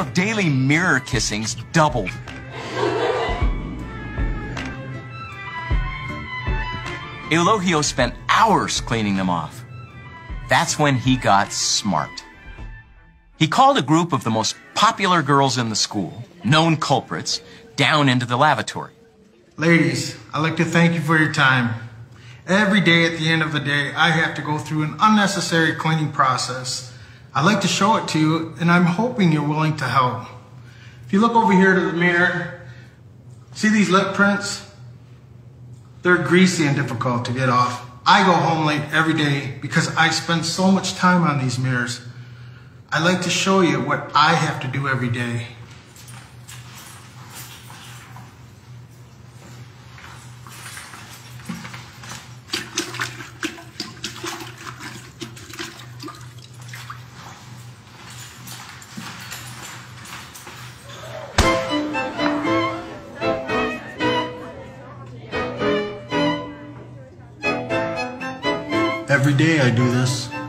of daily mirror kissings doubled. Eulogio spent hours cleaning them off. That's when he got smart. He called a group of the most popular girls in the school, known culprits, down into the lavatory. Ladies, I'd like to thank you for your time. Every day at the end of the day, I have to go through an unnecessary cleaning process. I'd like to show it to you, and I'm hoping you're willing to help. If you look over here to the mirror, see these lip prints? They're greasy and difficult to get off. I go home late every day because I spend so much time on these mirrors. I'd like to show you what I have to do every day. Every day I do this.